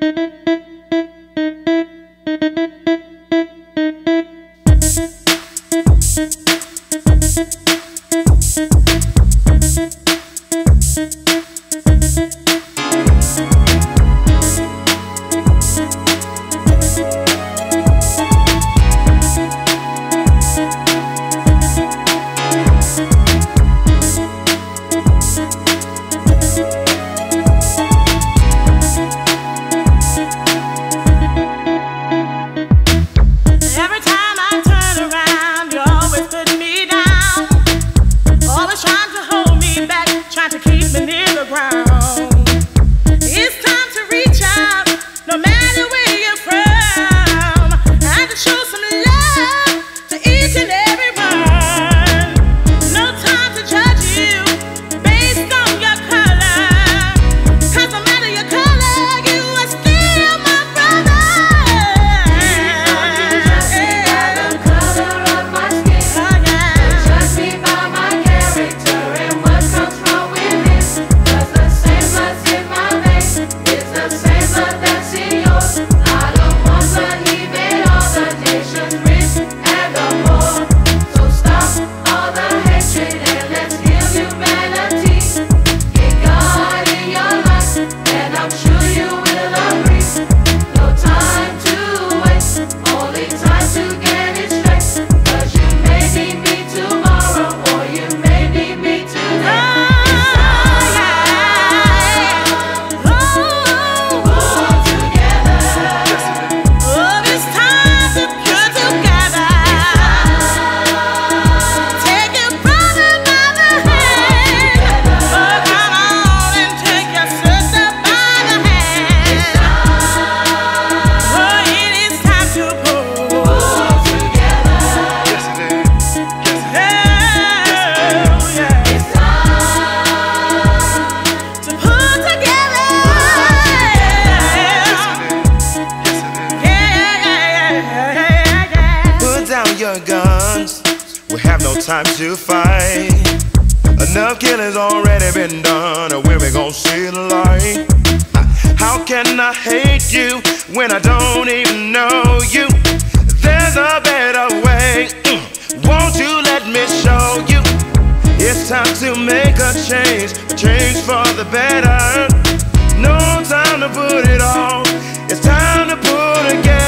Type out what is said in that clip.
Thank you. Time to fight. Enough killing's already been done. When we gon' see the light? How can I hate you when I don't even know you? There's a better way. Mm. Won't you let me show you? It's time to make a change, a change for the better. No time to put it off. It's time to pull together.